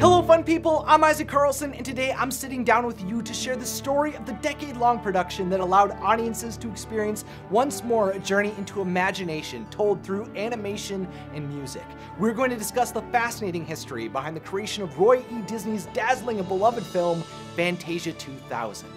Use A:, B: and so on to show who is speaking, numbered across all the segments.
A: Hello fun people, I'm Isaac Carlson and today I'm sitting down with you to share the story of the decade-long production that allowed audiences to experience once more a journey into imagination told through animation and music. We're going to discuss the fascinating history behind the creation of Roy E. Disney's dazzling and beloved film, Fantasia 2000.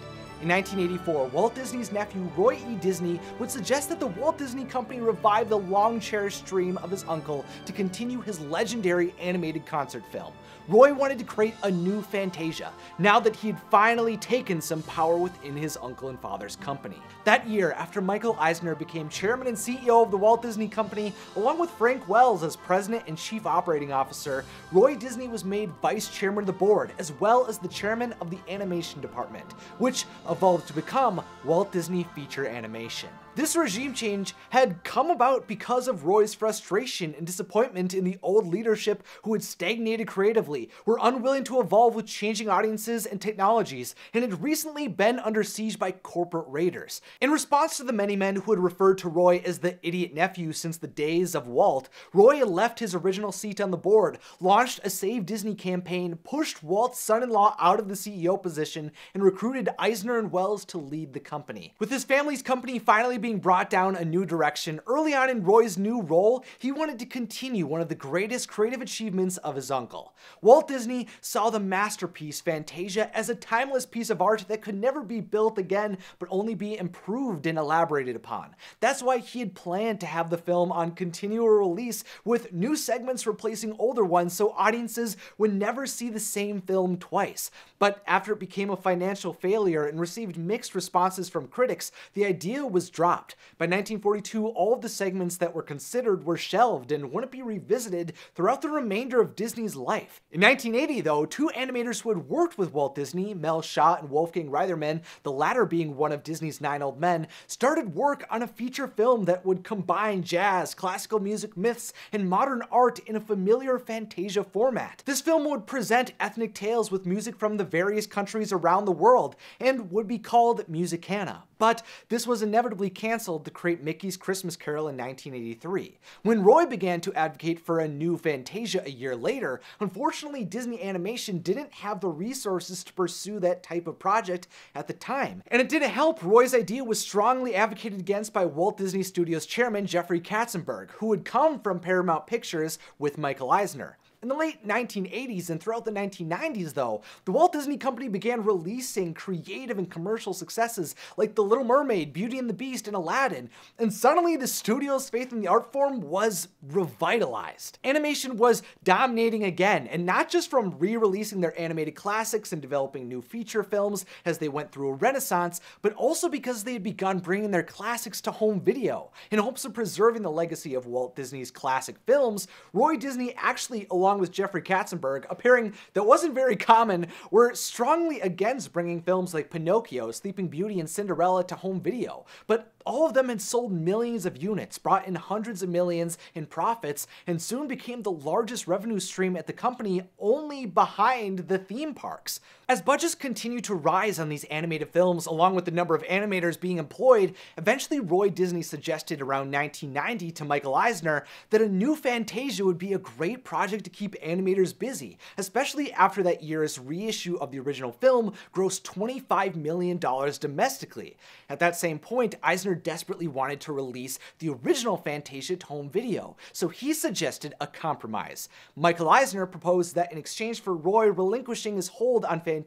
A: In 1984, Walt Disney's nephew Roy E. Disney would suggest that the Walt Disney Company revive the long cherished dream of his uncle to continue his legendary animated concert film. Roy wanted to create a new Fantasia, now that he had finally taken some power within his uncle and father's company. That year, after Michael Eisner became chairman and CEO of the Walt Disney Company, along with Frank Wells as president and chief operating officer, Roy Disney was made vice chairman of the board, as well as the chairman of the animation department, which evolved to become Walt Disney Feature Animation. This regime change had come about because of Roy's frustration and disappointment in the old leadership who had stagnated creatively, were unwilling to evolve with changing audiences and technologies, and had recently been under siege by corporate raiders. In response to the many men who had referred to Roy as the idiot nephew since the days of Walt, Roy left his original seat on the board, launched a Save Disney campaign, pushed Walt's son-in-law out of the CEO position, and recruited Eisner and Wells to lead the company. With his family's company finally being brought down a new direction, early on in Roy's new role, he wanted to continue one of the greatest creative achievements of his uncle. Walt Disney saw the masterpiece Fantasia as a timeless piece of art that could never be built again, but only be improved and elaborated upon. That's why he had planned to have the film on continual release with new segments replacing older ones so audiences would never see the same film twice. But after it became a financial failure and received mixed responses from critics, the idea was dropped dropped. By 1942, all of the segments that were considered were shelved and wouldn't be revisited throughout the remainder of Disney's life. In 1980, though, two animators who had worked with Walt Disney, Mel Shaw and Wolfgang Reitherman, the latter being one of Disney's nine old men, started work on a feature film that would combine jazz, classical music myths, and modern art in a familiar Fantasia format. This film would present ethnic tales with music from the various countries around the world and would be called Musicana. But this was inevitably canceled to create Mickey's Christmas Carol in 1983. When Roy began to advocate for a new Fantasia a year later, unfortunately Disney Animation didn't have the resources to pursue that type of project at the time. And it didn't help Roy's idea was strongly advocated against by Walt Disney Studios chairman Jeffrey Katzenberg, who had come from Paramount Pictures with Michael Eisner. In the late 1980s and throughout the 1990s, though, the Walt Disney Company began releasing creative and commercial successes like The Little Mermaid, Beauty and the Beast, and Aladdin, and suddenly the studio's faith in the art form was revitalized. Animation was dominating again, and not just from re-releasing their animated classics and developing new feature films as they went through a renaissance, but also because they had begun bringing their classics to home video. In hopes of preserving the legacy of Walt Disney's classic films, Roy Disney actually, along along with Jeffrey Katzenberg, appearing that wasn't very common, were strongly against bringing films like Pinocchio, Sleeping Beauty, and Cinderella to home video. But all of them had sold millions of units, brought in hundreds of millions in profits, and soon became the largest revenue stream at the company only behind the theme parks. As budgets continue to rise on these animated films, along with the number of animators being employed, eventually Roy Disney suggested around 1990 to Michael Eisner that a new Fantasia would be a great project to keep animators busy, especially after that year's reissue of the original film grossed $25 million domestically. At that same point, Eisner desperately wanted to release the original Fantasia to home video, so he suggested a compromise. Michael Eisner proposed that in exchange for Roy relinquishing his hold on Fantasia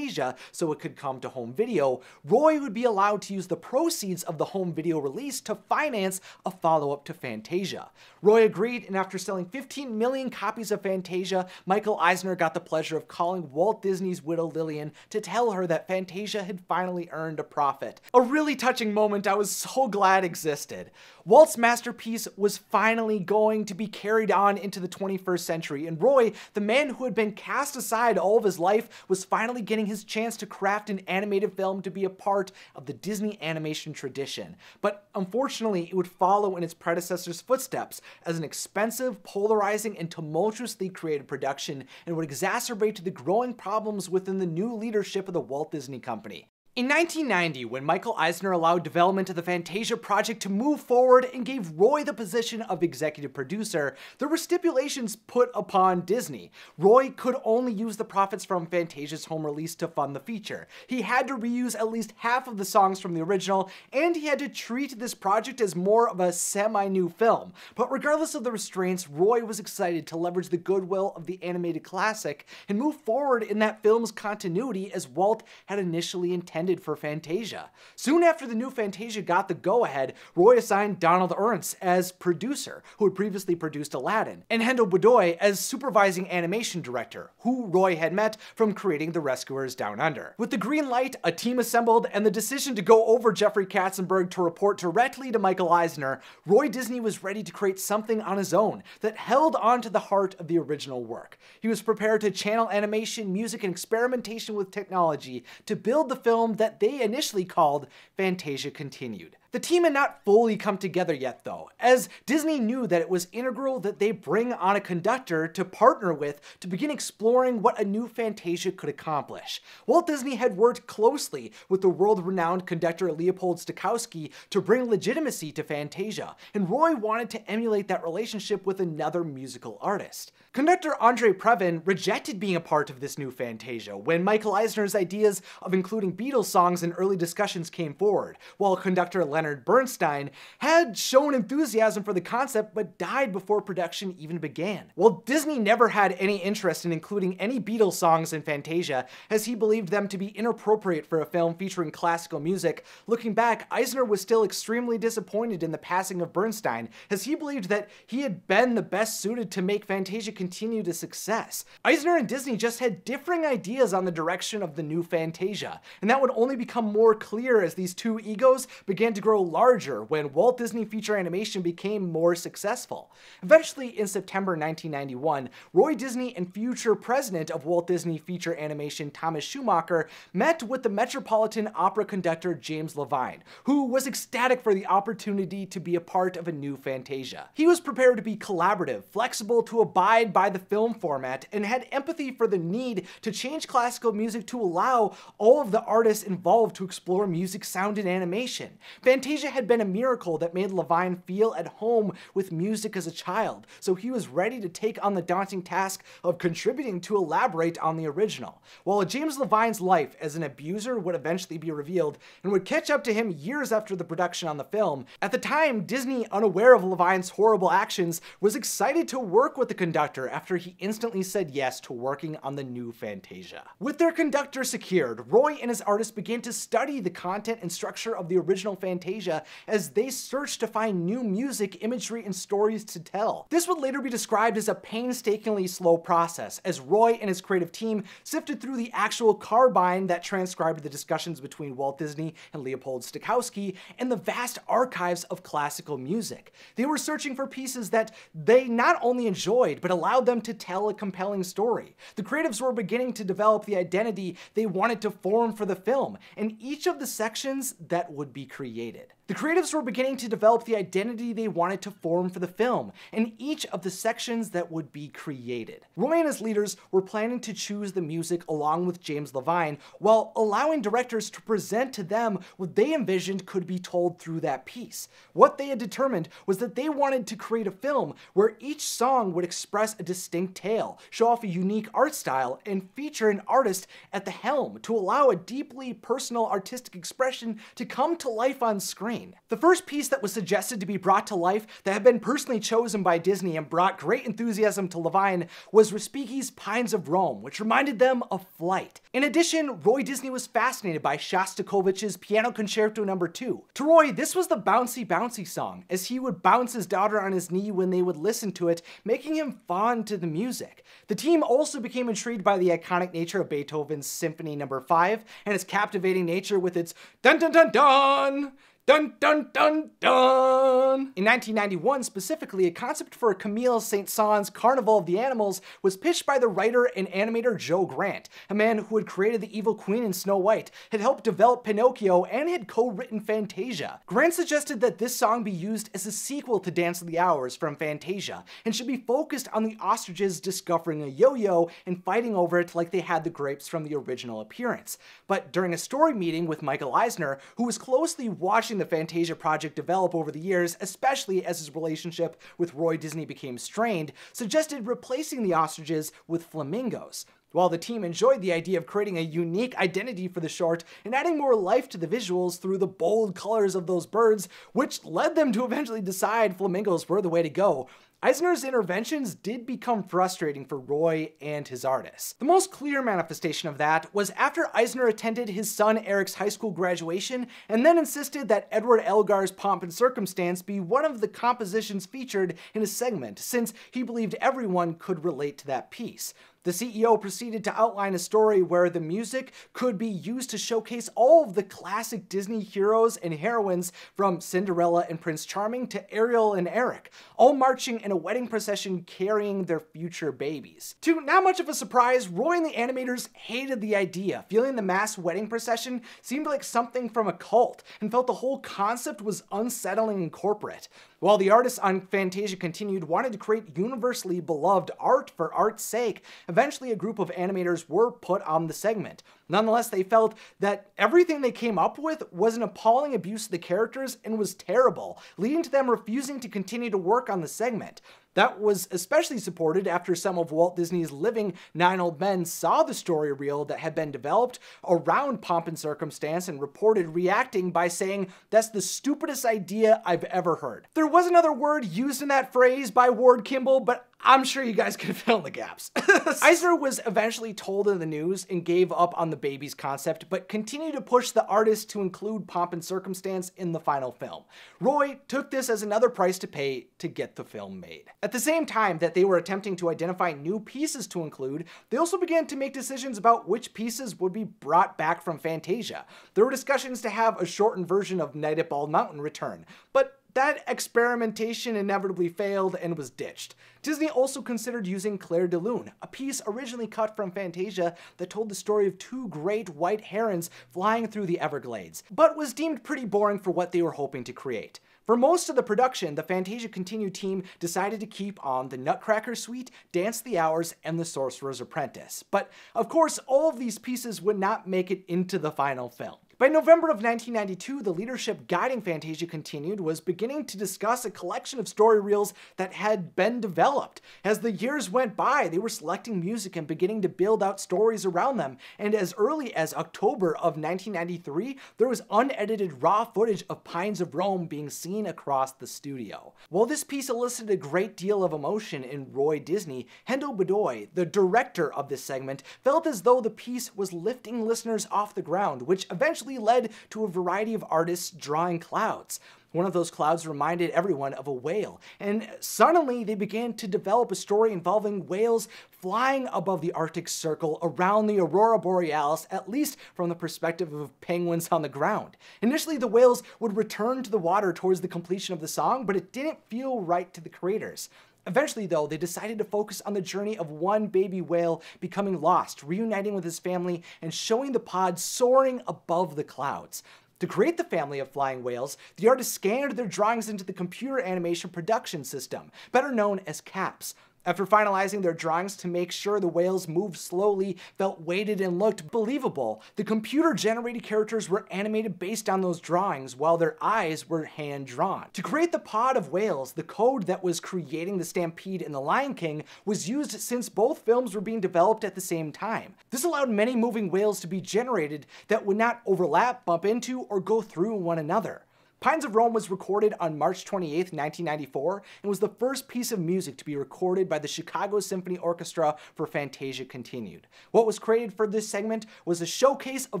A: so it could come to home video, Roy would be allowed to use the proceeds of the home video release to finance a follow-up to Fantasia. Roy agreed, and after selling 15 million copies of Fantasia, Michael Eisner got the pleasure of calling Walt Disney's widow Lillian to tell her that Fantasia had finally earned a profit. A really touching moment I was so glad existed. Walt's masterpiece was finally going to be carried on into the 21st century, and Roy, the man who had been cast aside all of his life, was finally getting his chance to craft an animated film to be a part of the Disney animation tradition. But unfortunately, it would follow in its predecessor's footsteps as an expensive, polarizing, and tumultuously created production, and would exacerbate the growing problems within the new leadership of the Walt Disney Company. In 1990, when Michael Eisner allowed development of the Fantasia project to move forward and gave Roy the position of executive producer, there were stipulations put upon Disney. Roy could only use the profits from Fantasia's home release to fund the feature. He had to reuse at least half of the songs from the original, and he had to treat this project as more of a semi-new film. But regardless of the restraints, Roy was excited to leverage the goodwill of the animated classic and move forward in that film's continuity as Walt had initially intended intended for Fantasia. Soon after the new Fantasia got the go-ahead, Roy assigned Donald Ernst as producer, who had previously produced Aladdin, and Hendel Butoy as supervising animation director, who Roy had met from creating The Rescuers Down Under. With the green light, a team assembled, and the decision to go over Jeffrey Katzenberg to report directly to Michael Eisner, Roy Disney was ready to create something on his own that held on to the heart of the original work. He was prepared to channel animation, music, and experimentation with technology to build the film film that they initially called Fantasia Continued. The team had not fully come together yet though, as Disney knew that it was integral that they bring on a conductor to partner with to begin exploring what a new Fantasia could accomplish. Walt Disney had worked closely with the world-renowned conductor Leopold Stokowski to bring legitimacy to Fantasia, and Roy wanted to emulate that relationship with another musical artist. Conductor Andre Previn rejected being a part of this new Fantasia when Michael Eisner's ideas of including Beatles songs in early discussions came forward, while conductor Leonard Bernstein had shown enthusiasm for the concept but died before production even began. While Disney never had any interest in including any Beatles songs in Fantasia, as he believed them to be inappropriate for a film featuring classical music, looking back, Eisner was still extremely disappointed in the passing of Bernstein, as he believed that he had been the best suited to make Fantasia continue to success. Eisner and Disney just had differing ideas on the direction of the new Fantasia, and that would only become more clear as these two egos began to grow grow larger when Walt Disney Feature Animation became more successful. Eventually, in September 1991, Roy Disney and future president of Walt Disney Feature Animation Thomas Schumacher met with the Metropolitan Opera conductor James Levine, who was ecstatic for the opportunity to be a part of a new Fantasia. He was prepared to be collaborative, flexible to abide by the film format, and had empathy for the need to change classical music to allow all of the artists involved to explore music, sound, and animation. Fantasia had been a miracle that made Levine feel at home with music as a child, so he was ready to take on the daunting task of contributing to elaborate on the original. While James Levine's life as an abuser would eventually be revealed and would catch up to him years after the production on the film, at the time, Disney, unaware of Levine's horrible actions, was excited to work with the conductor after he instantly said yes to working on the new Fantasia. With their conductor secured, Roy and his artists began to study the content and structure of the original Fantasia Fantasia as they searched to find new music, imagery, and stories to tell. This would later be described as a painstakingly slow process, as Roy and his creative team sifted through the actual carbine that transcribed the discussions between Walt Disney and Leopold Stokowski and the vast archives of classical music. They were searching for pieces that they not only enjoyed, but allowed them to tell a compelling story. The creatives were beginning to develop the identity they wanted to form for the film, and each of the sections that would be created needed the creatives were beginning to develop the identity they wanted to form for the film, and each of the sections that would be created. Roy and his leaders were planning to choose the music along with James Levine, while allowing directors to present to them what they envisioned could be told through that piece. What they had determined was that they wanted to create a film where each song would express a distinct tale, show off a unique art style, and feature an artist at the helm to allow a deeply personal artistic expression to come to life on screen. The first piece that was suggested to be brought to life that had been personally chosen by Disney and brought great enthusiasm to Levine was Respighi's Pines of Rome, which reminded them of flight. In addition, Roy Disney was fascinated by Shostakovich's Piano Concerto No. 2. To Roy, this was the bouncy bouncy song, as he would bounce his daughter on his knee when they would listen to it, making him fond to the music. The team also became intrigued by the iconic nature of Beethoven's Symphony No. 5 and its captivating nature with its dun dun dun dun Dun dun dun dun! In 1991, specifically, a concept for Camille Saint-Saëns Carnival of the Animals was pitched by the writer and animator Joe Grant, a man who had created the evil queen in Snow White, had helped develop Pinocchio, and had co-written Fantasia. Grant suggested that this song be used as a sequel to Dance of the Hours from Fantasia, and should be focused on the ostriches discovering a yo-yo and fighting over it like they had the grapes from the original appearance. But during a story meeting with Michael Eisner, who was closely watching the Fantasia project develop over the years, especially as his relationship with Roy Disney became strained, suggested replacing the ostriches with flamingos. While the team enjoyed the idea of creating a unique identity for the short and adding more life to the visuals through the bold colors of those birds, which led them to eventually decide flamingos were the way to go, Eisner's interventions did become frustrating for Roy and his artists. The most clear manifestation of that was after Eisner attended his son Eric's high school graduation and then insisted that Edward Elgar's Pomp and Circumstance be one of the compositions featured in a segment, since he believed everyone could relate to that piece. The CEO proceeded to outline a story where the music could be used to showcase all of the classic Disney heroes and heroines from Cinderella and Prince Charming to Ariel and Eric, all marching in a wedding procession carrying their future babies. To not much of a surprise, Roy and the animators hated the idea, feeling the mass wedding procession seemed like something from a cult, and felt the whole concept was unsettling and corporate. While the artists on Fantasia Continued wanted to create universally beloved art for art's sake, eventually a group of animators were put on the segment. Nonetheless, they felt that everything they came up with was an appalling abuse of the characters and was terrible, leading to them refusing to continue to work on the segment. That was especially supported after some of Walt Disney's living Nine Old Men saw the story reel that had been developed around Pomp and Circumstance and reported reacting by saying, That's the stupidest idea I've ever heard. There was another word used in that phrase by Ward Kimball, but I'm sure you guys can fill in the gaps. Eisner was eventually told in the news and gave up on the baby's concept, but continued to push the artist to include pomp and circumstance in the final film. Roy took this as another price to pay to get the film made. At the same time that they were attempting to identify new pieces to include, they also began to make decisions about which pieces would be brought back from Fantasia. There were discussions to have a shortened version of Night at Bald Mountain return, but that experimentation inevitably failed and was ditched. Disney also considered using Clair de Lune, a piece originally cut from Fantasia that told the story of two great white herons flying through the Everglades, but was deemed pretty boring for what they were hoping to create. For most of the production, the Fantasia Continued team decided to keep on the Nutcracker Suite, Dance the Hours, and the Sorcerer's Apprentice. But of course, all of these pieces would not make it into the final film. By November of 1992, the leadership guiding Fantasia Continued was beginning to discuss a collection of story reels that had been developed. As the years went by, they were selecting music and beginning to build out stories around them, and as early as October of 1993, there was unedited raw footage of Pines of Rome being seen across the studio. While this piece elicited a great deal of emotion in Roy Disney, Hendel Butoy, the director of this segment, felt as though the piece was lifting listeners off the ground, which eventually led to a variety of artists drawing clouds. One of those clouds reminded everyone of a whale, and suddenly they began to develop a story involving whales flying above the Arctic Circle around the Aurora Borealis, at least from the perspective of penguins on the ground. Initially, the whales would return to the water towards the completion of the song, but it didn't feel right to the creators. Eventually, though, they decided to focus on the journey of one baby whale becoming lost, reuniting with his family, and showing the pod soaring above the clouds. To create the family of flying whales, the artists scanned their drawings into the computer animation production system, better known as CAPS. After finalizing their drawings to make sure the whales moved slowly, felt weighted, and looked believable, the computer generated characters were animated based on those drawings, while their eyes were hand drawn. To create the pod of whales, the code that was creating the Stampede in The Lion King was used since both films were being developed at the same time. This allowed many moving whales to be generated that would not overlap, bump into, or go through one another. Pines of Rome was recorded on March 28, 1994, and was the first piece of music to be recorded by the Chicago Symphony Orchestra for Fantasia Continued. What was created for this segment was a showcase of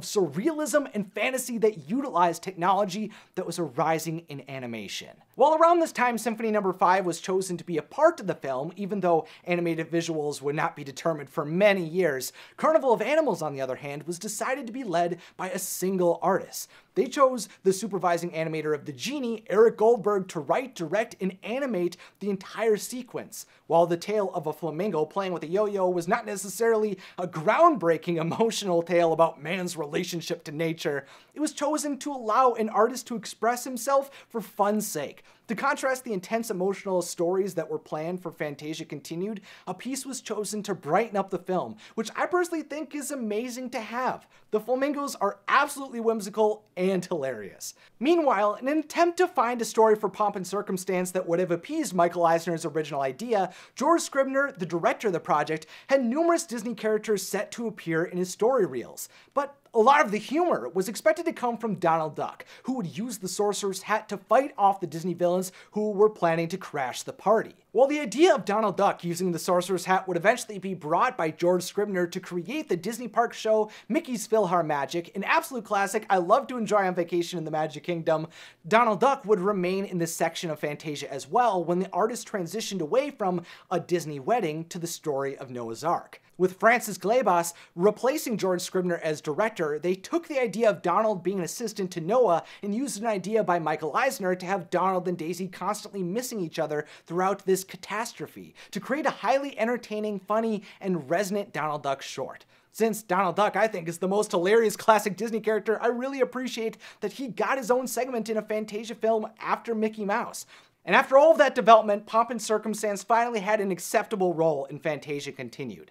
A: surrealism and fantasy that utilized technology that was arising in animation. While around this time Symphony No. 5 was chosen to be a part of the film, even though animated visuals would not be determined for many years, Carnival of Animals, on the other hand, was decided to be led by a single artist. They chose the supervising animator of the Genie, Eric Goldberg, to write, direct, and animate the entire sequence. While the tale of a flamingo playing with a yo-yo was not necessarily a groundbreaking emotional tale about man's relationship to nature, it was chosen to allow an artist to express himself for fun's sake. To contrast the intense emotional stories that were planned for Fantasia Continued, a piece was chosen to brighten up the film, which I personally think is amazing to have. The flamingos are absolutely whimsical and hilarious. Meanwhile, in an attempt to find a story for pomp and circumstance that would have appeased Michael Eisner's original idea, George Scribner, the director of the project, had numerous Disney characters set to appear in his story reels. But a lot of the humor was expected to come from Donald Duck, who would use the Sorcerer's Hat to fight off the Disney villains who were planning to crash the party. While the idea of Donald Duck using the Sorcerer's Hat would eventually be brought by George Scribner to create the Disney Park show Mickey's PhilharMagic, an absolute classic I love to enjoy on vacation in the Magic Kingdom, Donald Duck would remain in this section of Fantasia as well when the artist transitioned away from a Disney wedding to the story of Noah's Ark. With Francis Glebas replacing George Scribner as director, they took the idea of Donald being an assistant to Noah and used an idea by Michael Eisner to have Donald and Daisy constantly missing each other throughout this catastrophe to create a highly entertaining, funny, and resonant Donald Duck short. Since Donald Duck, I think, is the most hilarious classic Disney character, I really appreciate that he got his own segment in a Fantasia film after Mickey Mouse. And after all of that development, Pomp and Circumstance finally had an acceptable role in Fantasia Continued.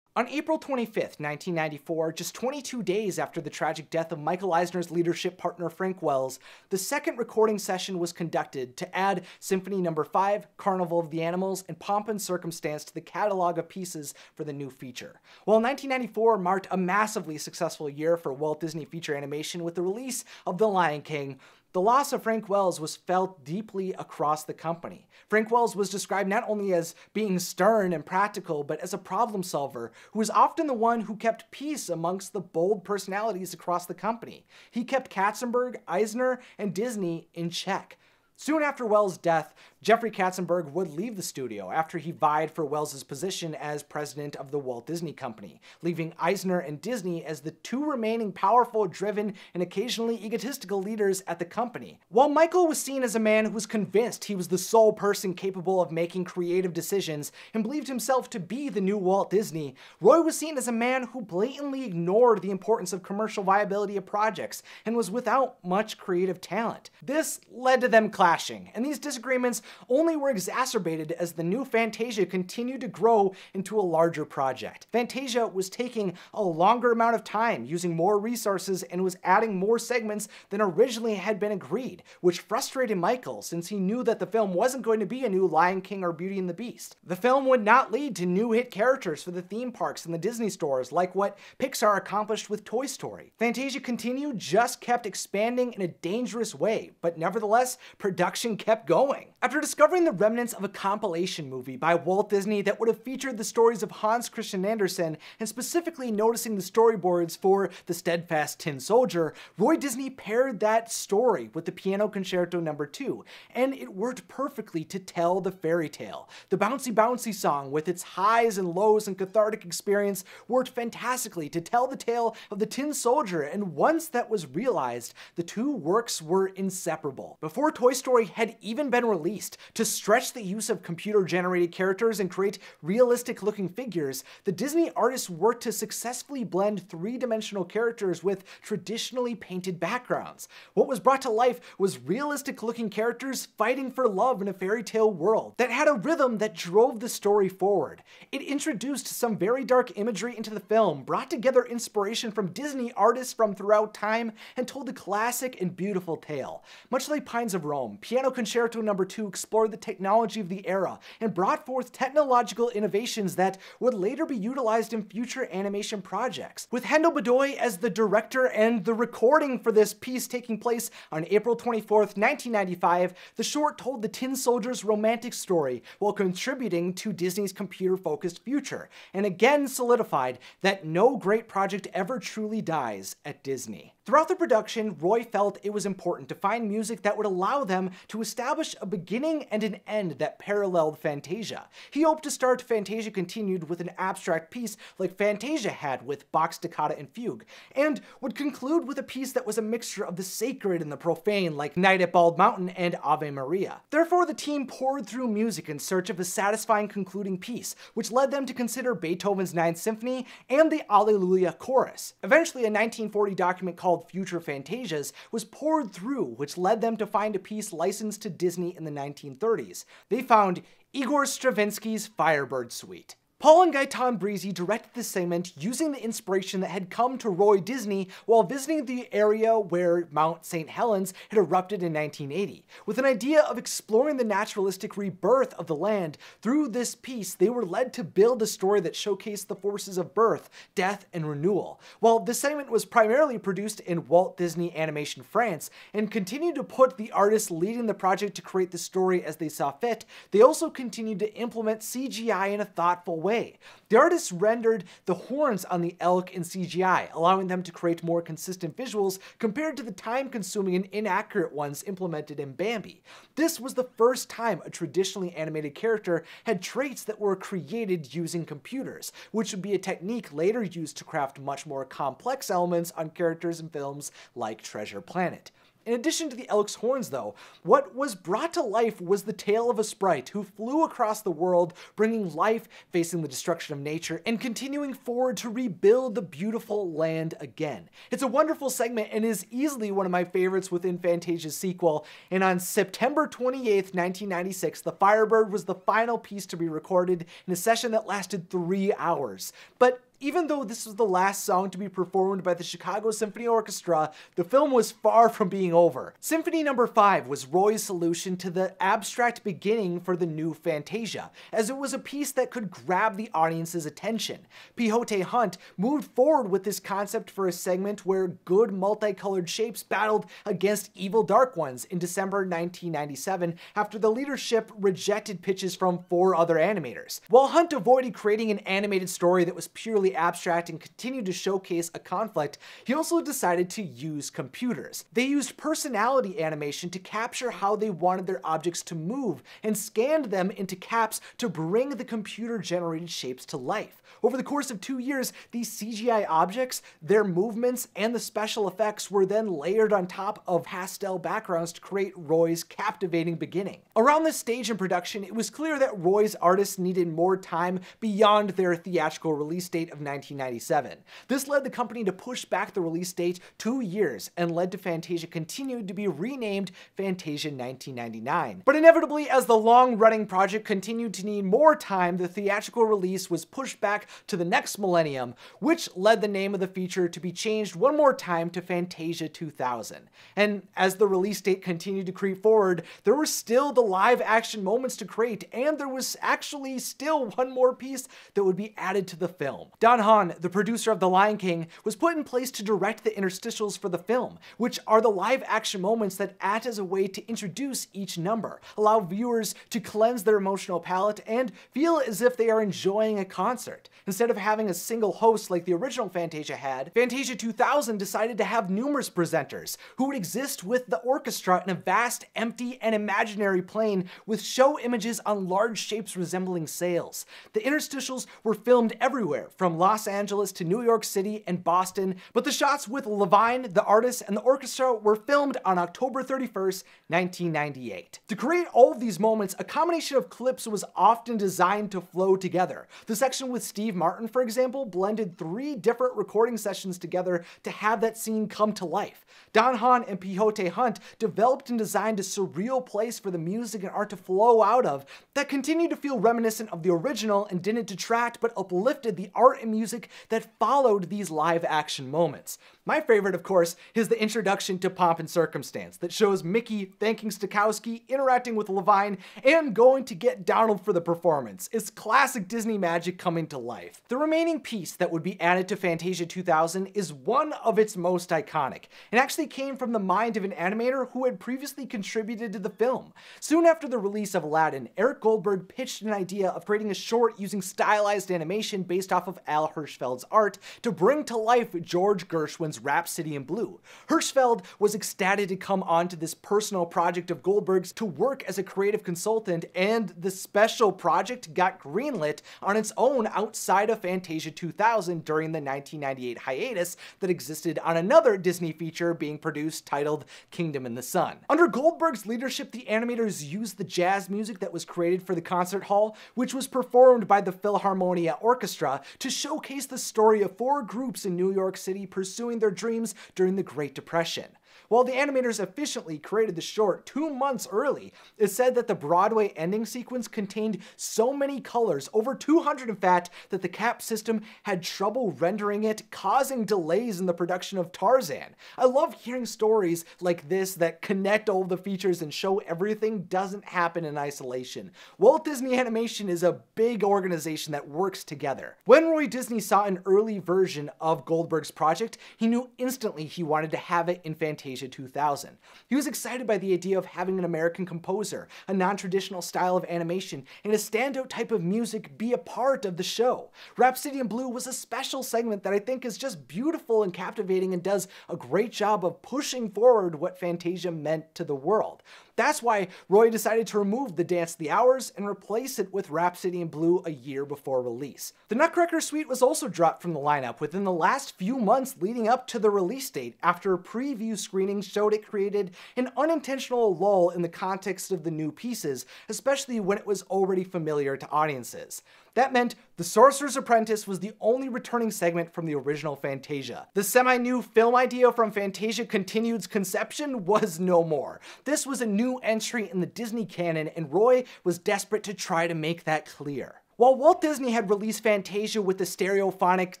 A: On April 25, 1994, just 22 days after the tragic death of Michael Eisner's leadership partner Frank Wells, the second recording session was conducted to add Symphony No. 5, Carnival of the Animals, and Pomp and Circumstance to the catalog of pieces for the new feature. While 1994 marked a massively successful year for Walt Disney feature animation with the release of The Lion King, the loss of Frank Wells was felt deeply across the company. Frank Wells was described not only as being stern and practical, but as a problem solver who was often the one who kept peace amongst the bold personalities across the company. He kept Katzenberg, Eisner, and Disney in check. Soon after Wells' death, Jeffrey Katzenberg would leave the studio after he vied for Wells' position as president of the Walt Disney Company, leaving Eisner and Disney as the two remaining powerful, driven, and occasionally egotistical leaders at the company. While Michael was seen as a man who was convinced he was the sole person capable of making creative decisions and believed himself to be the new Walt Disney, Roy was seen as a man who blatantly ignored the importance of commercial viability of projects and was without much creative talent. This led to them clashing clashing, and these disagreements only were exacerbated as the new Fantasia continued to grow into a larger project. Fantasia was taking a longer amount of time, using more resources, and was adding more segments than originally had been agreed, which frustrated Michael since he knew that the film wasn't going to be a new Lion King or Beauty and the Beast. The film would not lead to new hit characters for the theme parks and the Disney stores like what Pixar accomplished with Toy Story. Fantasia Continued just kept expanding in a dangerous way, but nevertheless, production kept going. After discovering the remnants of a compilation movie by Walt Disney that would have featured the stories of Hans Christian Andersen, and specifically noticing the storyboards for The Steadfast Tin Soldier, Roy Disney paired that story with the Piano Concerto No. 2, and it worked perfectly to tell the fairy tale. The Bouncy Bouncy song, with its highs and lows and cathartic experience, worked fantastically to tell the tale of the Tin Soldier, and once that was realized, the two works were inseparable. Before Toy story had even been released. To stretch the use of computer generated characters and create realistic looking figures, the Disney artists worked to successfully blend three dimensional characters with traditionally painted backgrounds. What was brought to life was realistic looking characters fighting for love in a fairy tale world that had a rhythm that drove the story forward. It introduced some very dark imagery into the film, brought together inspiration from Disney artists from throughout time, and told a classic and beautiful tale. Much like Pines of Rome, Piano Concerto No. 2 explored the technology of the era and brought forth technological innovations that would later be utilized in future animation projects. With Hendel Butoy as the director and the recording for this piece taking place on April 24th, 1995, the short told the Tin Soldier's romantic story while contributing to Disney's computer-focused future, and again solidified that no great project ever truly dies at Disney. Throughout the production, Roy felt it was important to find music that would allow them to establish a beginning beginning and an end that paralleled Fantasia. He hoped to start Fantasia Continued with an abstract piece like Fantasia had with Bach's Toccata and Fugue, and would conclude with a piece that was a mixture of the sacred and the profane like Night at Bald Mountain and Ave Maria. Therefore, the team poured through music in search of a satisfying concluding piece, which led them to consider Beethoven's Ninth Symphony and the Alleluia chorus. Eventually, a 1940 document called Future Fantasias was poured through, which led them to find a piece licensed to Disney in the 1930s. They found Igor Stravinsky's Firebird Suite. Paul and Gaetan Brizzi directed this segment using the inspiration that had come to Roy Disney while visiting the area where Mount St. Helens had erupted in 1980. With an idea of exploring the naturalistic rebirth of the land, through this piece they were led to build a story that showcased the forces of birth, death, and renewal. While this segment was primarily produced in Walt Disney Animation France and continued to put the artists leading the project to create the story as they saw fit, they also continued to implement CGI in a thoughtful way way. The artists rendered the horns on the elk in CGI, allowing them to create more consistent visuals compared to the time-consuming and inaccurate ones implemented in Bambi. This was the first time a traditionally animated character had traits that were created using computers, which would be a technique later used to craft much more complex elements on characters in films like Treasure Planet. In addition to the elk's horns, though, what was brought to life was the tale of a sprite who flew across the world, bringing life, facing the destruction of nature, and continuing forward to rebuild the beautiful land again. It's a wonderful segment and is easily one of my favorites within Fantasia's sequel, and on September 28th, 1996, The Firebird was the final piece to be recorded in a session that lasted three hours. But even though this was the last song to be performed by the Chicago Symphony Orchestra, the film was far from being over. Symphony Number no. 5 was Roy's solution to the abstract beginning for the new Fantasia, as it was a piece that could grab the audience's attention. Pixote Hunt moved forward with this concept for a segment where good multicolored shapes battled against evil dark ones in December 1997 after the leadership rejected pitches from four other animators. While Hunt avoided creating an animated story that was purely abstract and continued to showcase a conflict, he also decided to use computers. They used personality animation to capture how they wanted their objects to move and scanned them into caps to bring the computer generated shapes to life. Over the course of two years, these CGI objects, their movements, and the special effects were then layered on top of pastel backgrounds to create Roy's captivating beginning. Around this stage in production, it was clear that Roy's artists needed more time beyond their theatrical release date of 1997. This led the company to push back the release date two years and led to Fantasia continued to be renamed Fantasia 1999. But inevitably, as the long-running project continued to need more time, the theatrical release was pushed back to the next millennium, which led the name of the feature to be changed one more time to Fantasia 2000. And as the release date continued to creep forward, there were still the live action moments to create, and there was actually still one more piece that would be added to the film. Don Hahn, the producer of The Lion King, was put in place to direct the interstitials for the film, which are the live action moments that act as a way to introduce each number, allow viewers to cleanse their emotional palate, and feel as if they are enjoying a concert. Instead of having a single host like the original Fantasia had, Fantasia 2000 decided to have numerous presenters who would exist with the orchestra in a vast, empty, and imaginary plane with show images on large shapes resembling sails. The interstitials were filmed everywhere, from Los Angeles to New York City and Boston, but the shots with Levine, the artist, and the orchestra were filmed on October 31st, 1998. To create all of these moments, a combination of clips was often designed to flow together. The section with Steve Martin, for example, blended three different recording sessions together to have that scene come to life. Don Hahn and Pixote Hunt developed and designed a surreal place for the music and art to flow out of that continued to feel reminiscent of the original and didn't detract but uplifted the art and music that followed these live action moments. My favorite, of course, is the introduction to Pomp and Circumstance that shows Mickey thanking Stokowski, interacting with Levine, and going to get Donald for the performance. It's classic Disney magic coming to life. The remaining piece that would be added to Fantasia 2000 is one of its most iconic, and actually came from the mind of an animator who had previously contributed to the film. Soon after the release of Aladdin, Eric Goldberg pitched an idea of creating a short using stylized animation based off of Kyle Hirschfeld's art to bring to life George Gershwin's Rhapsody in Blue. Hirschfeld was ecstatic to come onto this personal project of Goldberg's to work as a creative consultant, and the special project got greenlit on its own outside of Fantasia 2000 during the 1998 hiatus that existed on another Disney feature being produced titled Kingdom in the Sun. Under Goldberg's leadership, the animators used the jazz music that was created for the concert hall, which was performed by the Philharmonia Orchestra, to showcase the story of four groups in New York City pursuing their dreams during the Great Depression. While the animators efficiently created the short two months early, it's said that the Broadway ending sequence contained so many colors, over 200 in fact, that the cap system had trouble rendering it, causing delays in the production of Tarzan. I love hearing stories like this that connect all the features and show everything doesn't happen in isolation. Walt Disney Animation is a big organization that works together. When Roy Disney saw an early version of Goldberg's project, he knew instantly he wanted to have it in Fantasia Fantasia 2000. He was excited by the idea of having an American composer, a non-traditional style of animation, and a standout type of music be a part of the show. Rhapsody in Blue was a special segment that I think is just beautiful and captivating and does a great job of pushing forward what Fantasia meant to the world. That's why Roy decided to remove the Dance the Hours and replace it with Rhapsody in Blue a year before release. The Nutcracker Suite was also dropped from the lineup within the last few months leading up to the release date after a preview showed it created an unintentional lull in the context of the new pieces, especially when it was already familiar to audiences. That meant The Sorcerer's Apprentice was the only returning segment from the original Fantasia. The semi-new film idea from Fantasia Continued's conception was no more. This was a new entry in the Disney canon, and Roy was desperate to try to make that clear. While Walt Disney had released Fantasia with the stereophonic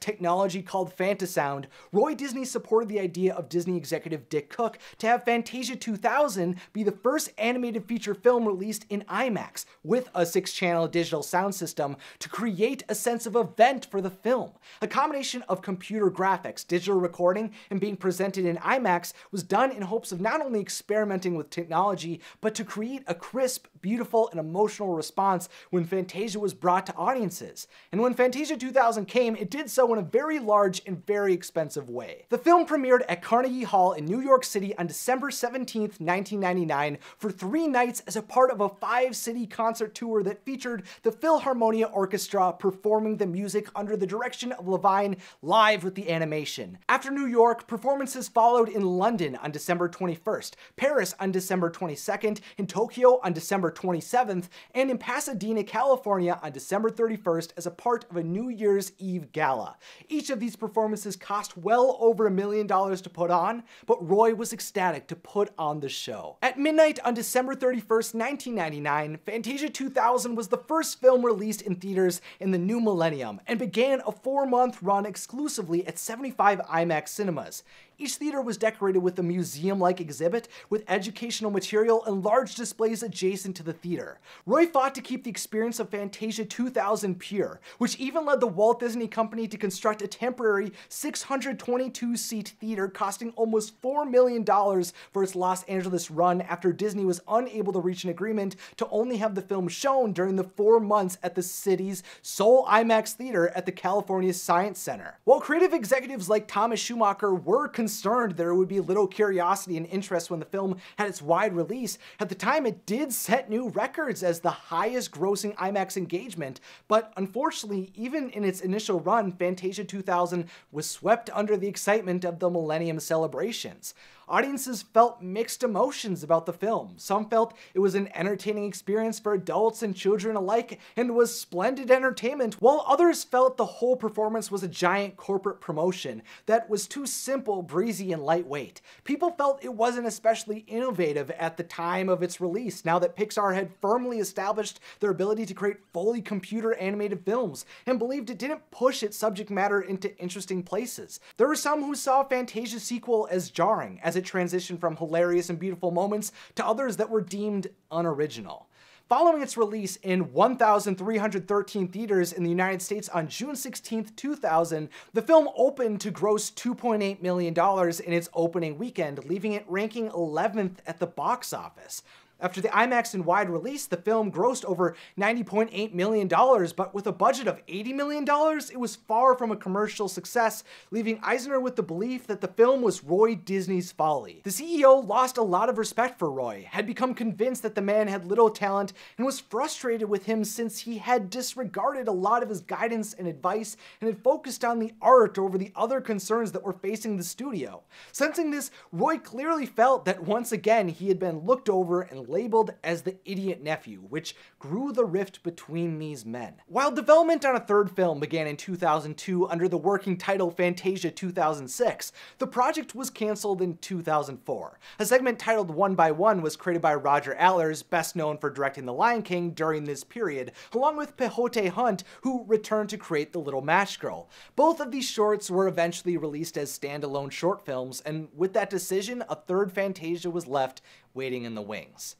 A: technology called Fantasound, Roy Disney supported the idea of Disney executive Dick Cook to have Fantasia 2000 be the first animated feature film released in IMAX with a six-channel digital sound system to create a sense of event for the film. A combination of computer graphics, digital recording, and being presented in IMAX was done in hopes of not only experimenting with technology, but to create a crisp, beautiful, and emotional response when Fantasia was brought to audiences. And when Fantasia 2000 came, it did so in a very large and very expensive way. The film premiered at Carnegie Hall in New York City on December 17, 1999, for three nights as a part of a five-city concert tour that featured the Philharmonia Orchestra performing the music under the direction of Levine live with the animation. After New York, performances followed in London on December 21st, Paris on December 22nd, in Tokyo on December 27th, and in Pasadena, California on December December 31st as a part of a New Year's Eve gala. Each of these performances cost well over a million dollars to put on, but Roy was ecstatic to put on the show. At midnight on December 31st, 1999, Fantasia 2000 was the first film released in theaters in the new millennium and began a four-month run exclusively at 75 IMAX cinemas. Each theater was decorated with a museum-like exhibit with educational material and large displays adjacent to the theater. Roy fought to keep the experience of Fantasia 2000 pure, which even led the Walt Disney Company to construct a temporary 622-seat theater costing almost $4 million for its Los Angeles run after Disney was unable to reach an agreement to only have the film shown during the four months at the city's sole IMAX theater at the California Science Center. While creative executives like Thomas Schumacher were concerned there would be little curiosity and interest when the film had its wide release. At the time, it did set new records as the highest grossing IMAX engagement, but unfortunately, even in its initial run, Fantasia 2000 was swept under the excitement of the Millennium celebrations audiences felt mixed emotions about the film. Some felt it was an entertaining experience for adults and children alike and was splendid entertainment, while others felt the whole performance was a giant corporate promotion that was too simple, breezy, and lightweight. People felt it wasn't especially innovative at the time of its release, now that Pixar had firmly established their ability to create fully computer animated films, and believed it didn't push its subject matter into interesting places. There were some who saw Fantasia's sequel as jarring, as it transitioned from hilarious and beautiful moments to others that were deemed unoriginal. Following its release in 1,313 theaters in the United States on June 16, 2000, the film opened to gross $2.8 million in its opening weekend, leaving it ranking 11th at the box office. After the IMAX and wide release, the film grossed over $90.8 million, but with a budget of $80 million, it was far from a commercial success, leaving Eisner with the belief that the film was Roy Disney's folly. The CEO lost a lot of respect for Roy, had become convinced that the man had little talent, and was frustrated with him since he had disregarded a lot of his guidance and advice and had focused on the art over the other concerns that were facing the studio. Sensing this, Roy clearly felt that once again he had been looked over and labeled as the idiot nephew, which grew the rift between these men. While development on a third film began in 2002 under the working title Fantasia 2006, the project was cancelled in 2004. A segment titled One by One was created by Roger Allers, best known for directing The Lion King during this period, along with Pixote Hunt, who returned to create The Little Match Girl. Both of these shorts were eventually released as standalone short films, and with that decision, a third Fantasia was left waiting in the wings.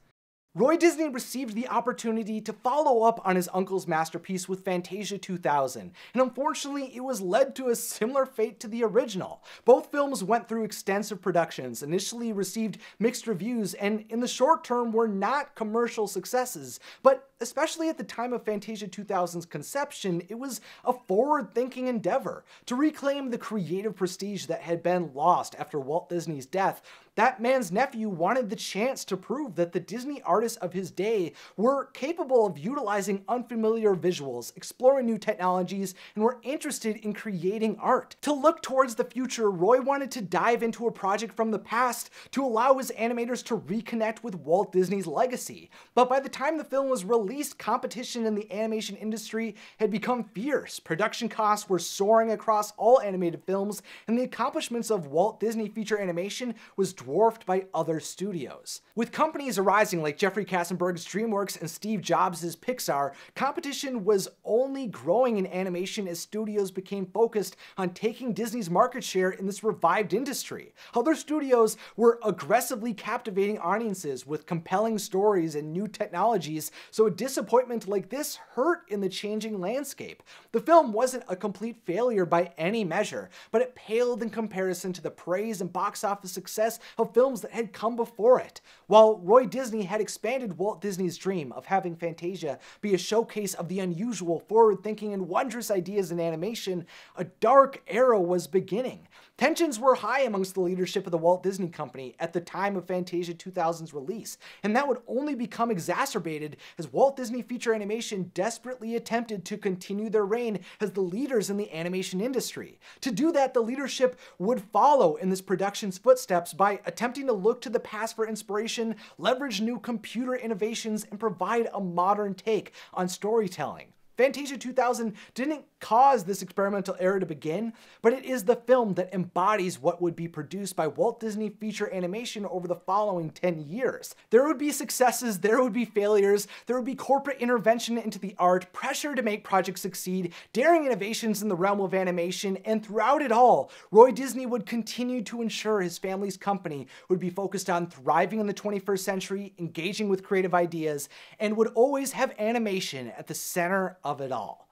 A: Roy Disney received the opportunity to follow up on his uncle's masterpiece with Fantasia 2000, and unfortunately it was led to a similar fate to the original. Both films went through extensive productions, initially received mixed reviews, and in the short term were not commercial successes, but especially at the time of Fantasia 2000's conception, it was a forward-thinking endeavor to reclaim the creative prestige that had been lost after Walt Disney's death. That man's nephew wanted the chance to prove that the Disney artists of his day were capable of utilizing unfamiliar visuals, exploring new technologies, and were interested in creating art. To look towards the future, Roy wanted to dive into a project from the past to allow his animators to reconnect with Walt Disney's legacy. But by the time the film was released, competition in the animation industry had become fierce. Production costs were soaring across all animated films, and the accomplishments of Walt Disney feature animation was dwarfed by other studios. With companies arising like Jeffrey Katzenberg's DreamWorks and Steve Jobs' Pixar, competition was only growing in animation as studios became focused on taking Disney's market share in this revived industry. Other studios were aggressively captivating audiences with compelling stories and new technologies, so a disappointment like this hurt in the changing landscape. The film wasn't a complete failure by any measure, but it paled in comparison to the praise and box office success of films that had come before it. While Roy Disney had expanded Walt Disney's dream of having Fantasia be a showcase of the unusual, forward-thinking, and wondrous ideas in animation, a dark era was beginning. Tensions were high amongst the leadership of the Walt Disney Company at the time of Fantasia 2000's release, and that would only become exacerbated as Walt Disney Feature Animation desperately attempted to continue their reign as the leaders in the animation industry. To do that, the leadership would follow in this production's footsteps by attempting to look to the past for inspiration, leverage new computer innovations, and provide a modern take on storytelling. Fantasia 2000 didn't cause this experimental era to begin, but it is the film that embodies what would be produced by Walt Disney feature animation over the following 10 years. There would be successes, there would be failures, there would be corporate intervention into the art, pressure to make projects succeed, daring innovations in the realm of animation, and throughout it all, Roy Disney would continue to ensure his family's company would be focused on thriving in the 21st century, engaging with creative ideas, and would always have animation at the center of it all.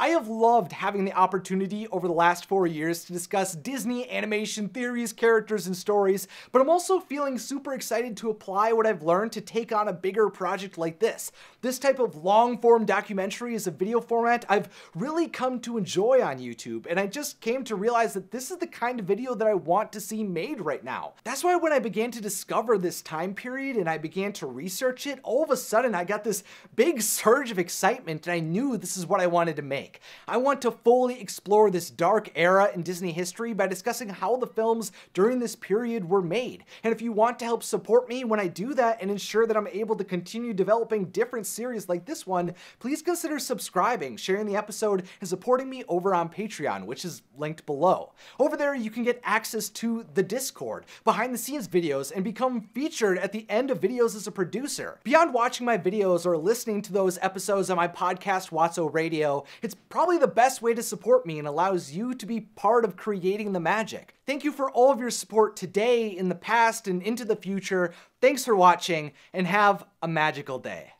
A: I have loved having the opportunity over the last four years to discuss Disney animation theories, characters, and stories, but I'm also feeling super excited to apply what I've learned to take on a bigger project like this. This type of long form documentary is a video format I've really come to enjoy on YouTube, and I just came to realize that this is the kind of video that I want to see made right now. That's why when I began to discover this time period and I began to research it, all of a sudden I got this big surge of excitement and I knew this is what I wanted to make I want to fully explore this dark era in Disney history by discussing how the films during this period were made. And if you want to help support me when I do that and ensure that I'm able to continue developing different series like this one, please consider subscribing, sharing the episode, and supporting me over on Patreon, which is linked below. Over there, you can get access to the Discord, behind the scenes videos, and become featured at the end of videos as a producer. Beyond watching my videos or listening to those episodes on my podcast, Wotso Radio, it's probably the best way to support me and allows you to be part of creating the magic. Thank you for all of your support today, in the past, and into the future. Thanks for watching, and have a magical day.